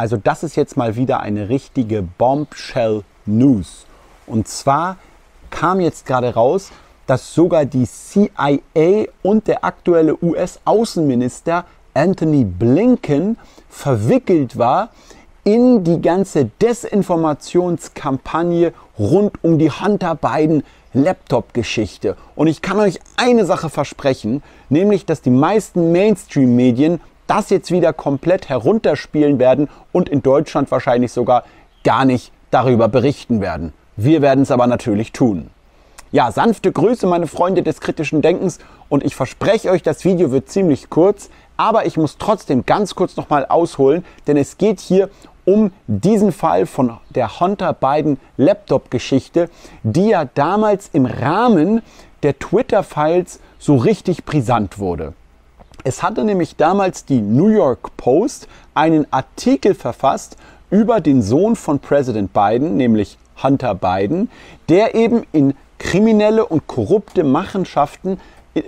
Also das ist jetzt mal wieder eine richtige Bombshell News. Und zwar kam jetzt gerade raus, dass sogar die CIA und der aktuelle US-Außenminister Anthony Blinken verwickelt war in die ganze Desinformationskampagne rund um die Hunter Biden Laptop-Geschichte. Und ich kann euch eine Sache versprechen, nämlich dass die meisten Mainstream-Medien das jetzt wieder komplett herunterspielen werden und in Deutschland wahrscheinlich sogar gar nicht darüber berichten werden. Wir werden es aber natürlich tun. Ja, sanfte Grüße, meine Freunde des kritischen Denkens. Und ich verspreche euch, das Video wird ziemlich kurz. Aber ich muss trotzdem ganz kurz nochmal ausholen, denn es geht hier um diesen Fall von der Hunter Biden Laptop-Geschichte, die ja damals im Rahmen der Twitter-Files so richtig brisant wurde. Es hatte nämlich damals die New York Post einen Artikel verfasst über den Sohn von Präsident Biden, nämlich Hunter Biden, der eben in kriminelle und korrupte Machenschaften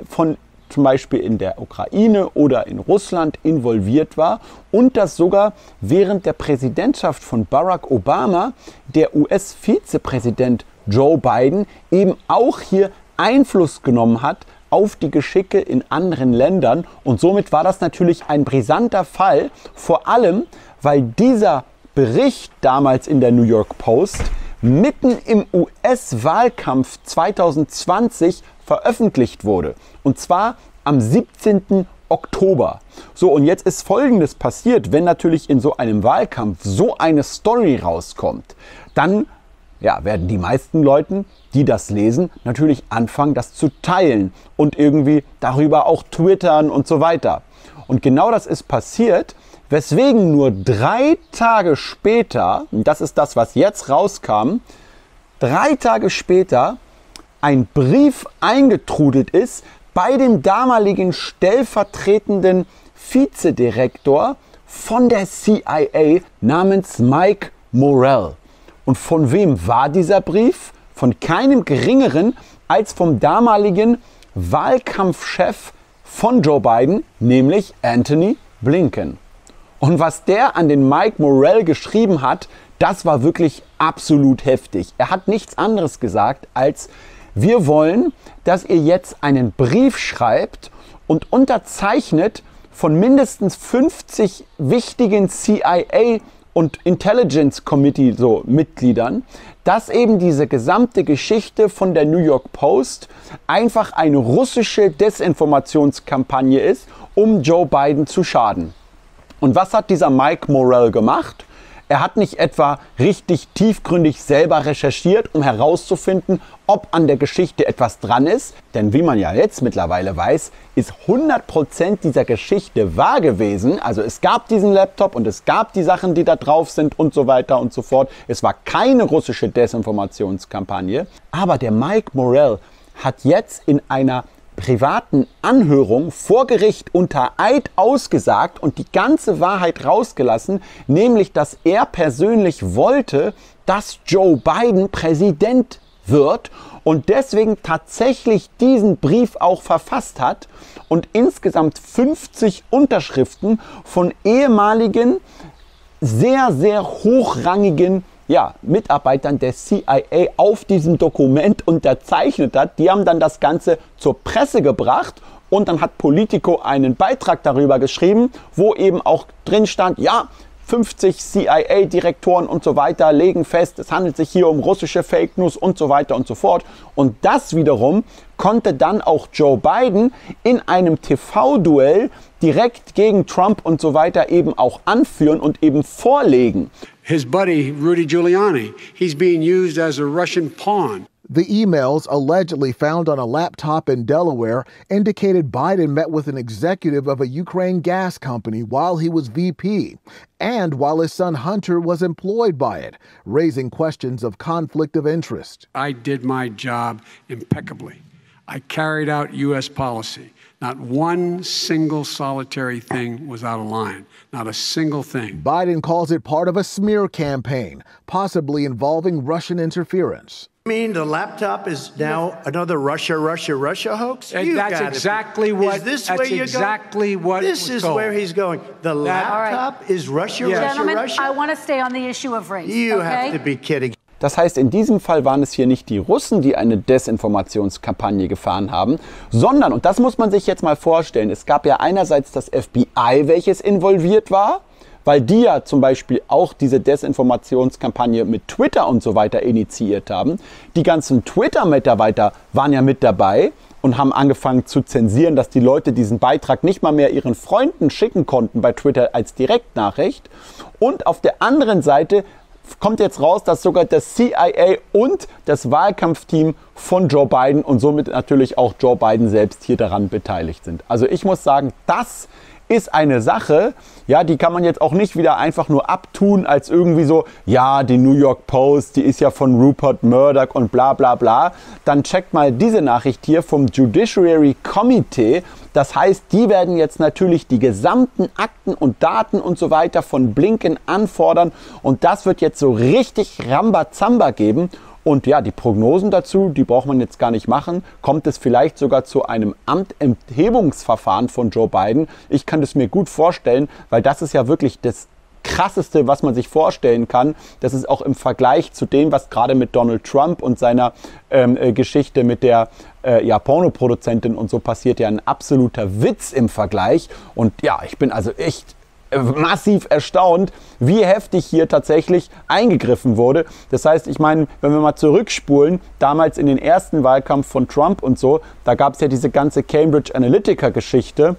von zum Beispiel in der Ukraine oder in Russland involviert war und dass sogar während der Präsidentschaft von Barack Obama der US-Vizepräsident Joe Biden eben auch hier Einfluss genommen hat auf die Geschicke in anderen Ländern. Und somit war das natürlich ein brisanter Fall, vor allem weil dieser Bericht damals in der New York Post mitten im US-Wahlkampf 2020 veröffentlicht wurde. Und zwar am 17. Oktober. So, und jetzt ist Folgendes passiert, wenn natürlich in so einem Wahlkampf so eine Story rauskommt, dann ja, werden die meisten Leute, die das lesen, natürlich anfangen, das zu teilen und irgendwie darüber auch twittern und so weiter. Und genau das ist passiert, weswegen nur drei Tage später, das ist das, was jetzt rauskam, drei Tage später ein Brief eingetrudelt ist bei dem damaligen stellvertretenden Vizedirektor von der CIA namens Mike Morell. Und von wem war dieser Brief? Von keinem geringeren als vom damaligen Wahlkampfchef von Joe Biden, nämlich Anthony Blinken. Und was der an den Mike Morell geschrieben hat, das war wirklich absolut heftig. Er hat nichts anderes gesagt als, wir wollen, dass ihr jetzt einen Brief schreibt und unterzeichnet von mindestens 50 wichtigen CIA und Intelligence Committee so Mitgliedern, dass eben diese gesamte Geschichte von der New York Post einfach eine russische Desinformationskampagne ist, um Joe Biden zu schaden. Und was hat dieser Mike Morell gemacht? Er hat nicht etwa richtig tiefgründig selber recherchiert, um herauszufinden, ob an der Geschichte etwas dran ist. Denn wie man ja jetzt mittlerweile weiß, ist 100% dieser Geschichte wahr gewesen. Also es gab diesen Laptop und es gab die Sachen, die da drauf sind und so weiter und so fort. Es war keine russische Desinformationskampagne. Aber der Mike Morell hat jetzt in einer privaten Anhörung vor Gericht unter Eid ausgesagt und die ganze Wahrheit rausgelassen, nämlich dass er persönlich wollte, dass Joe Biden Präsident wird und deswegen tatsächlich diesen Brief auch verfasst hat und insgesamt 50 Unterschriften von ehemaligen, sehr, sehr hochrangigen ja, Mitarbeitern der CIA auf diesem Dokument unterzeichnet hat. Die haben dann das Ganze zur Presse gebracht und dann hat Politico einen Beitrag darüber geschrieben, wo eben auch drin stand, ja, 50 CIA-Direktoren und so weiter legen fest, es handelt sich hier um russische Fake News und so weiter und so fort. Und das wiederum konnte dann auch Joe Biden in einem TV-Duell direkt gegen Trump und so weiter eben auch anführen und eben vorlegen. His buddy, Rudy Giuliani, he's being used as a Russian pawn. The emails allegedly found on a laptop in Delaware indicated Biden met with an executive of a Ukraine gas company while he was VP and while his son Hunter was employed by it, raising questions of conflict of interest. I did my job impeccably. I carried out U.S. policy. Not one single solitary thing was out of line. Not a single thing. Biden calls it part of a smear campaign, possibly involving Russian interference. I mean the laptop is now another Russia, Russia, Russia hoax? And You that's exactly be- what- Is this that's where you're exactly going? what This is told. where he's going. The laptop is Russia, Yes. Russia, Gentlemen, Russia. I want to stay on the issue of race. you okay? have to be kidding. Das heißt, in diesem Fall waren es hier nicht die Russen, die eine Desinformationskampagne gefahren haben, sondern, und das muss man sich jetzt mal vorstellen, es gab ja einerseits das FBI, welches involviert war, weil die ja zum Beispiel auch diese Desinformationskampagne mit Twitter und so weiter initiiert haben. Die ganzen Twitter-Mitarbeiter waren ja mit dabei und haben angefangen zu zensieren, dass die Leute diesen Beitrag nicht mal mehr ihren Freunden schicken konnten bei Twitter als Direktnachricht. Und auf der anderen Seite kommt jetzt raus, dass sogar das CIA und das Wahlkampfteam von Joe Biden und somit natürlich auch Joe Biden selbst hier daran beteiligt sind. Also ich muss sagen, das eine Sache, ja, die kann man jetzt auch nicht wieder einfach nur abtun als irgendwie so, ja, die New York Post, die ist ja von Rupert Murdoch und bla bla bla. Dann checkt mal diese Nachricht hier vom Judiciary Committee. Das heißt, die werden jetzt natürlich die gesamten Akten und Daten und so weiter von Blinken anfordern und das wird jetzt so richtig Rambazamba geben. Und ja, die Prognosen dazu, die braucht man jetzt gar nicht machen. Kommt es vielleicht sogar zu einem Amtenthebungsverfahren von Joe Biden? Ich kann es mir gut vorstellen, weil das ist ja wirklich das krasseste, was man sich vorstellen kann. Das ist auch im Vergleich zu dem, was gerade mit Donald Trump und seiner ähm, äh, Geschichte mit der äh, ja, Pornoproduzentin und so passiert, ja ein absoluter Witz im Vergleich. Und ja, ich bin also echt massiv erstaunt, wie heftig hier tatsächlich eingegriffen wurde. Das heißt, ich meine, wenn wir mal zurückspulen, damals in den ersten Wahlkampf von Trump und so, da gab es ja diese ganze Cambridge Analytica-Geschichte.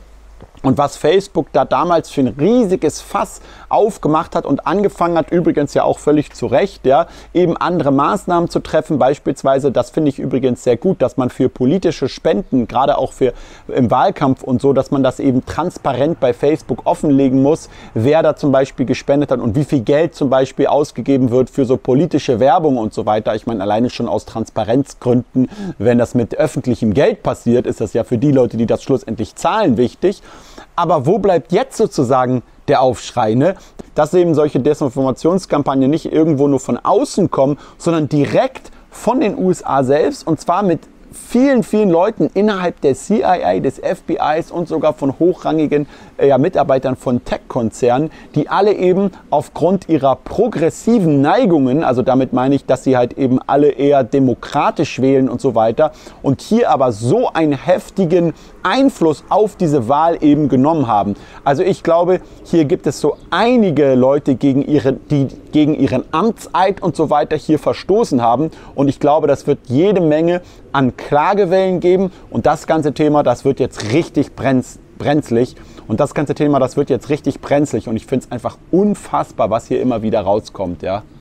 Und was Facebook da damals für ein riesiges Fass aufgemacht hat und angefangen hat, übrigens ja auch völlig zu Recht, ja, eben andere Maßnahmen zu treffen. Beispielsweise, das finde ich übrigens sehr gut, dass man für politische Spenden, gerade auch für im Wahlkampf und so, dass man das eben transparent bei Facebook offenlegen muss, wer da zum Beispiel gespendet hat und wie viel Geld zum Beispiel ausgegeben wird für so politische Werbung und so weiter. Ich meine, alleine schon aus Transparenzgründen, wenn das mit öffentlichem Geld passiert, ist das ja für die Leute, die das schlussendlich zahlen, wichtig. Aber wo bleibt jetzt sozusagen der Aufschrei, ne? dass eben solche Desinformationskampagnen nicht irgendwo nur von außen kommen, sondern direkt von den USA selbst und zwar mit vielen, vielen Leuten innerhalb der CIA, des FBIs und sogar von hochrangigen äh, Mitarbeitern von Tech-Konzernen, die alle eben aufgrund ihrer progressiven Neigungen, also damit meine ich, dass sie halt eben alle eher demokratisch wählen und so weiter, und hier aber so einen heftigen Einfluss auf diese Wahl eben genommen haben. Also ich glaube, hier gibt es so einige Leute, gegen ihre, die gegen ihren Amtseid und so weiter hier verstoßen haben. Und ich glaube, das wird jede Menge an Klagewellen geben. Und das ganze Thema, das wird jetzt richtig brenz, brenzlig. Und das ganze Thema, das wird jetzt richtig brenzlig. Und ich finde es einfach unfassbar, was hier immer wieder rauskommt. Ja.